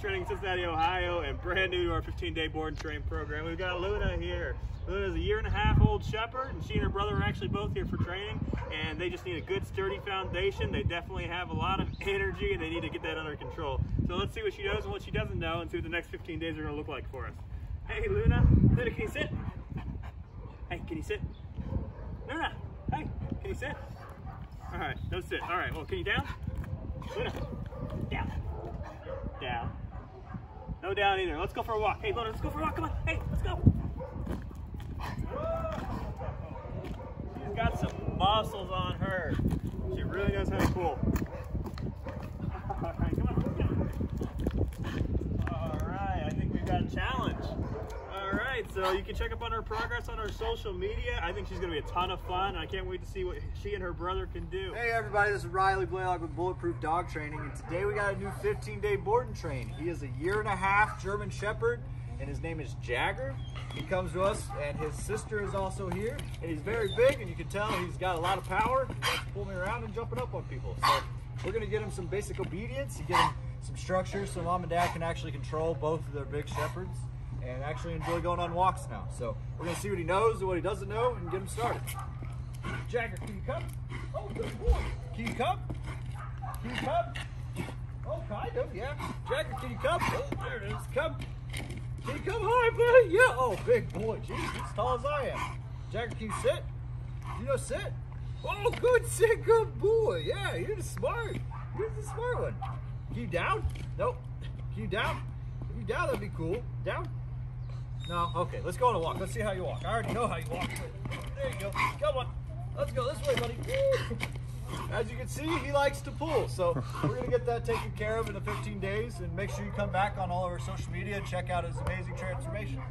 training in Cincinnati, Ohio, and brand new to our 15-day board and train program. We've got Luna here. Luna is a year and a half old shepherd, and she and her brother are actually both here for training, and they just need a good, sturdy foundation. They definitely have a lot of energy, and they need to get that under control. So let's see what she knows and what she doesn't know, and see what the next 15 days are going to look like for us. Hey, Luna. Luna, can you sit? Hey, can you sit? Luna, hey, can you sit? All right, no sit. All right, well, can you down? Luna, down. Down. No down either. Let's go for a walk. Hey, Luna, let's go for a walk. Come on. Hey, let's go. She's got some muscles on her. She really knows how to pull. All right, come on. All right, I think we've got a challenge. All right, you can check up on her progress on our social media. I think she's going to be a ton of fun. I can't wait to see what she and her brother can do. Hey everybody, this is Riley Blaylock with Bulletproof Dog Training, and today we got a new 15-day board and train. He is a year and a half German Shepherd, and his name is Jagger. He comes to us, and his sister is also here, and he's very big, and you can tell he's got a lot of power. He likes to pull me around and jumping up on people. So we're gonna get him some basic obedience, and get him some structure so mom and dad can actually control both of their big shepherds and actually enjoy going on walks now. So we're gonna see what he knows and what he doesn't know, and get him started. Jagger, can you come? Oh, good boy. Can you come? Can you come? Oh, kind of, yeah. Jagger, can you come? Oh, there it is. Come. Can you come high, buddy? Yeah. Oh, big boy. Jeez, as tall as I am. Jagger, can you sit? You know sit? Oh, good sit, good boy. Yeah, you're the smart. You're the smart one. Can you down? Nope. Can you down? If you down, that'd be cool. Down? No? Okay, let's go on a walk. Let's see how you walk. I already know how you walk. There you go. Come on. Let's go this way, buddy. As you can see, he likes to pull. So we're going to get that taken care of in the 15 days. And make sure you come back on all of our social media and check out his amazing transformation.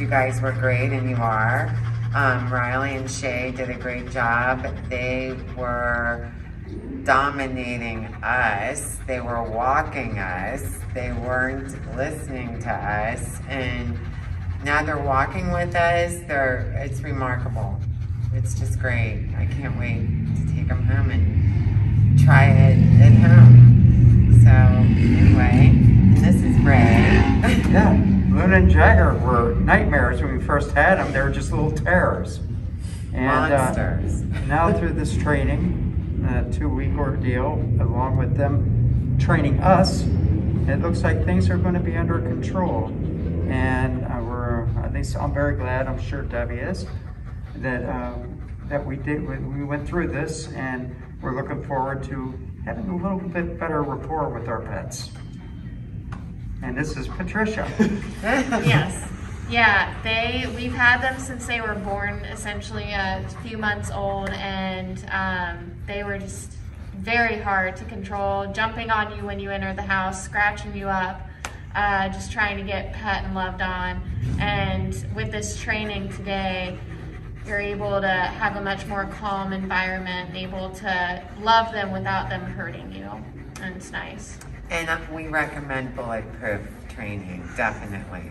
You guys were great, and you are. Um, Riley and Shay did a great job. They were dominating us. They were walking us. They weren't listening to us, and now they're walking with us. They're it's remarkable. It's just great. I can't wait to take them home and try it at home. So anyway, this is Ray. And Jagger were nightmares when we first had them. They were just little terrors. And uh, Monsters. now through this training, uh, two-week ordeal, along with them training us, it looks like things are going to be under control. And uh, we're, at least I'm very glad, I'm sure Debbie is, that uh, that we did, we we went through this, and we're looking forward to having a little bit better rapport with our pets. And this is Patricia. yes. Yeah, they we've had them since they were born, essentially a few months old, and um, they were just very hard to control, jumping on you when you enter the house, scratching you up, uh, just trying to get pet and loved on. And with this training today, you're able to have a much more calm environment, able to love them without them hurting you, and it's nice. And we recommend bulletproof training, definitely.